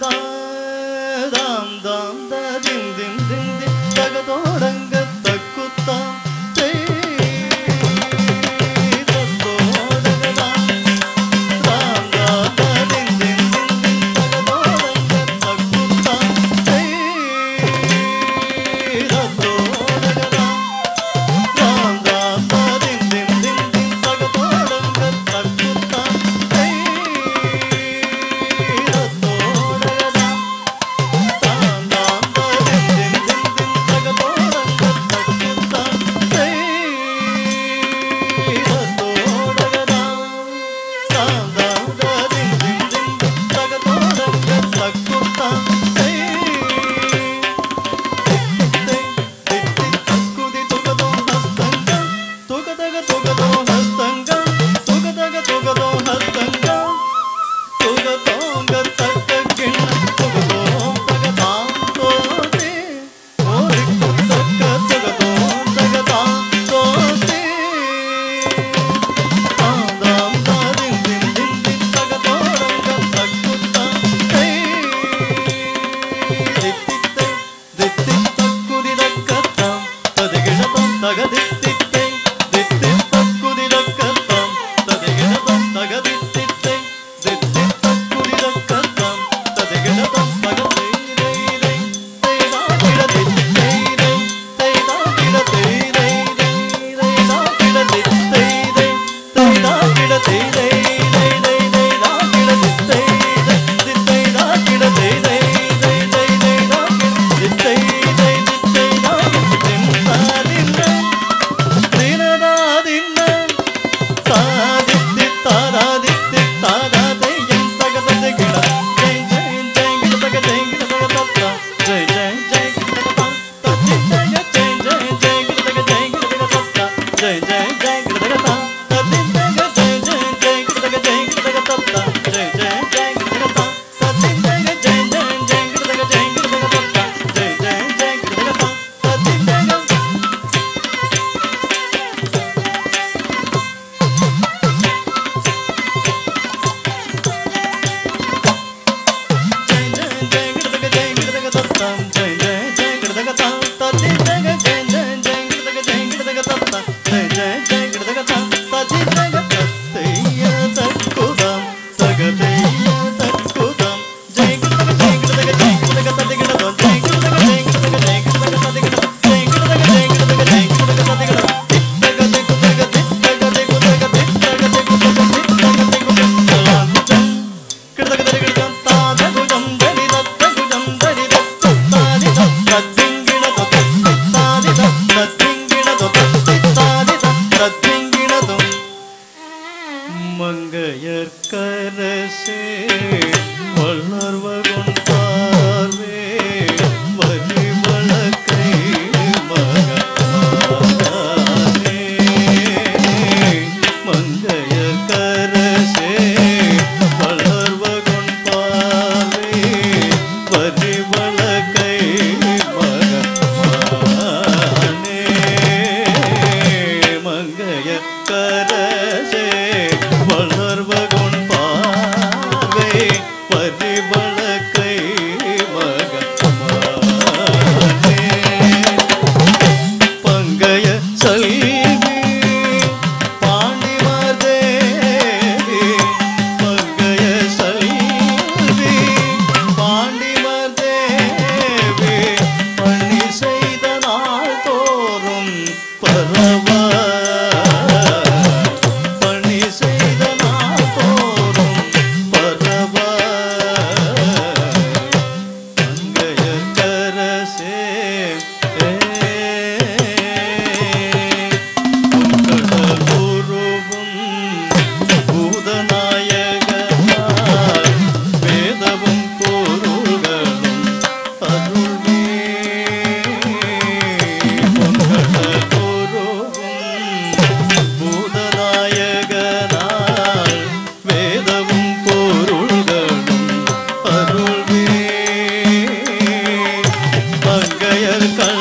da da dam dam da dim dim dim dim da ga do da நிற்கரசே வளர்வகும் பார்வே வரி வழக்கை மகனே மங்கைய கரசே வளர்வகும் பார்வே வரி கயல் கண்